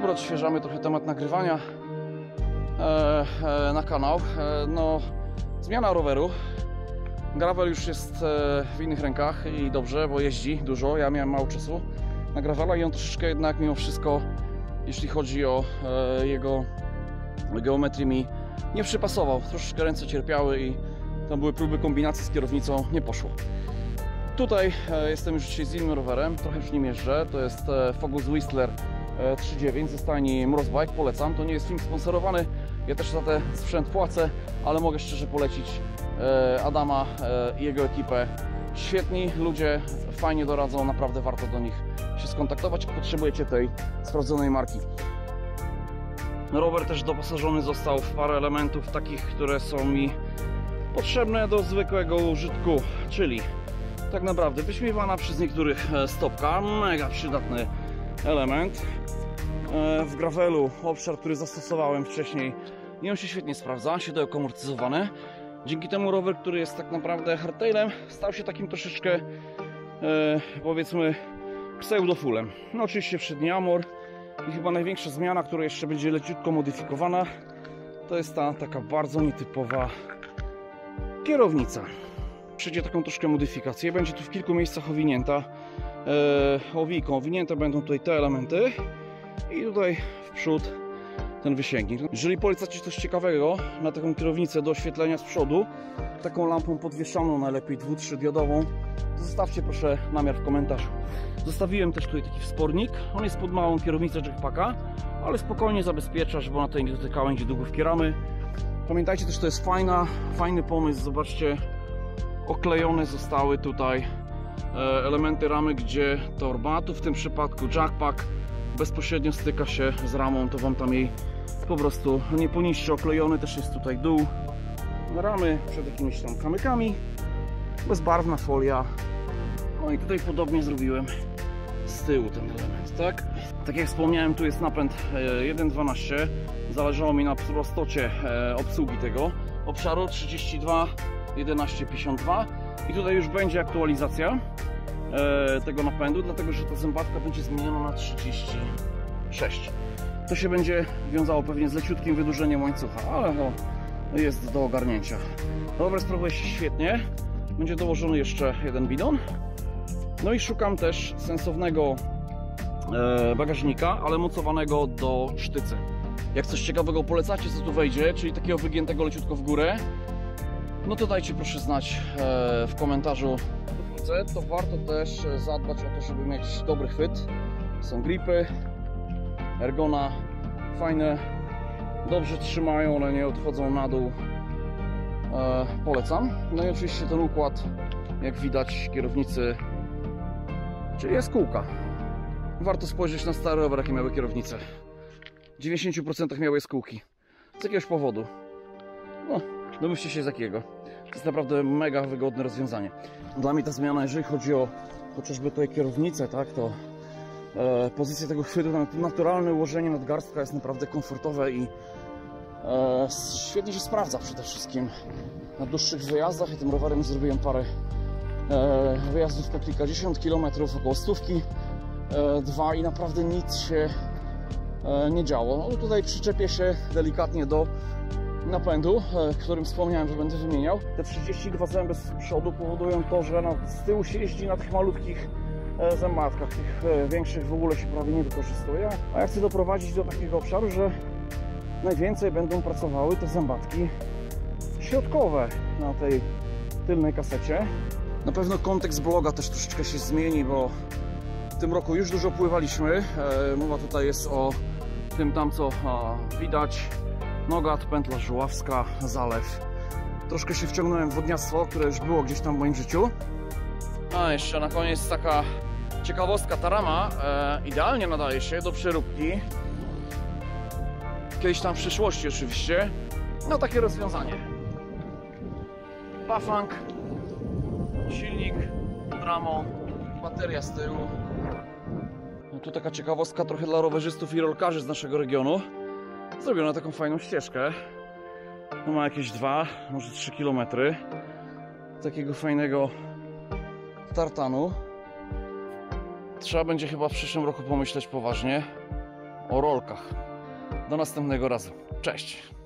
Dobry. Odświeżamy trochę temat nagrywania e, e, na kanał. E, no, zmiana roweru. Gravel już jest w innych rękach i dobrze, bo jeździ dużo. Ja miałem mało czasu na gravela i on troszeczkę jednak mimo wszystko, jeśli chodzi o jego geometrię mi nie przypasował. Troszeczkę ręce cierpiały i tam były próby kombinacji z kierownicą, nie poszło. Tutaj jestem już dzisiaj z innym rowerem, trochę już nim jeżdżę. To jest e, Focus Whistler 3.9 ze stajni Mrozbike, polecam. To nie jest film sponsorowany, ja też za ten sprzęt płacę, ale mogę szczerze polecić e, Adama e, i jego ekipę. Świetni ludzie, fajnie doradzą, naprawdę warto do nich się skontaktować, potrzebujecie tej sprawdzonej marki. Rower też doposażony został w parę elementów takich, które są mi potrzebne do zwykłego użytku, czyli tak naprawdę wyśmiewana przez niektórych e, stopka, mega przydatny element. E, W gravelu obszar, który zastosowałem wcześniej, nie on się świetnie sprawdza, siodełko amortyzowane. Dzięki temu rower, który jest tak naprawdę hardtailem, stał się takim troszeczkę e, powiedzmy pseudofulem. No oczywiście przedni amor i chyba największa zmiana, która jeszcze będzie leciutko modyfikowana, to jest ta taka bardzo nietypowa kierownica przejdzie taką troszkę modyfikację. Będzie tu w kilku miejscach owinięta e, owijką. Owinięte będą tutaj te elementy i tutaj w przód ten wysięgnik. Jeżeli polecacie coś ciekawego na taką kierownicę do oświetlenia z przodu, taką lampą podwieszaną, najlepiej 2-3 diodową, to zostawcie proszę namiar w komentarzu. Zostawiłem też tutaj taki wspornik. On jest pod małą kierownicę jackpacka, ale spokojnie zabezpiecza, żeby ona tutaj nie dotykała, będzie długo wkieramy. Pamiętajcie też, to jest fajna, fajny pomysł. Zobaczcie, oklejone zostały tutaj e, elementy ramy, gdzie torba, tu w tym przypadku jackpack bezpośrednio styka się z ramą, to Wam tam jej po prostu nie poniszczy. Oklejony też jest tutaj dół ramy przed jakimiś tam kamykami. Bezbarwna folia. No i tutaj podobnie zrobiłem z tyłu ten element, tak? Tak jak wspomniałem, tu jest napęd e, 1.12. Zależało mi na prostocie e, obsługi tego obszaru 32 1152 i tutaj już będzie aktualizacja e, tego napędu, dlatego że ta zębatka będzie zmieniona na 36. To się będzie wiązało pewnie z leciutkim wydłużeniem łańcucha, ale no, jest do ogarnięcia. Rower sprawuje się świetnie. Będzie dołożony jeszcze jeden bidon. No i szukam też sensownego e, bagażnika, ale mocowanego do sztycy. Jak coś ciekawego polecacie, co tu wejdzie, czyli takiego wygiętego leciutko w górę, no to dajcie proszę znać e, w komentarzu. To warto też zadbać o to, żeby mieć dobry chwyt. Są gripy, ergona, fajne, dobrze trzymają, one nie odchodzą na dół. E, polecam. No i oczywiście ten układ, jak widać, kierownicy, czyli jest kółka. Warto spojrzeć na stare rower, jakie miały kierownice. W 90% miały skółki. Z jakiegoś powodu. No, domyślcie się z jakiego. Jest naprawdę mega wygodne rozwiązanie. Dla mnie ta zmiana, jeżeli chodzi o chociażby tutaj kierownicę, tak, to e, pozycja tego chwytu, naturalne ułożenie nadgarstka jest naprawdę komfortowe i e, świetnie się sprawdza przede wszystkim na dłuższych wyjazdach. Ja tym rowerem zrobiłem parę e, wyjazdów po kilkadziesiąt kilometrów, około stówki, e, dwa i naprawdę nic się e, nie działo. No, tutaj przyczepię się delikatnie do napędu, e, którym wspomniałem, że będę wymieniał. Te 32 zęby z przodu powodują to, że no, z tyłu się jeździ na tych malutkich e, zębatkach. Tych e, większych w ogóle się prawie nie wykorzystuje. A ja chcę doprowadzić do takiego obszaru, że najwięcej będą pracowały te zębatki środkowe na tej tylnej kasecie. Na pewno kontekst bloga też troszeczkę się zmieni, bo w tym roku już dużo pływaliśmy. Mowa tutaj jest o tym tam, co widać Nogat, pętla Żuławska, Zalew. Troszkę się wciągnąłem w wodniactwo, które już było gdzieś tam w moim życiu. A jeszcze na koniec taka ciekawostka. Ta rama e, idealnie nadaje się do przeróbki. Kiedyś tam w przyszłości oczywiście. No takie rozwiązanie. Pafang, silnik pod ramą, bateria z tyłu. No tu taka ciekawostka trochę dla rowerzystów i rolkarzy z naszego regionu zrobiono taką fajną ścieżkę. No ma jakieś 2, może 3 km takiego fajnego tartanu. Trzeba będzie chyba w przyszłym roku pomyśleć poważnie o rolkach. Do następnego razu. Cześć!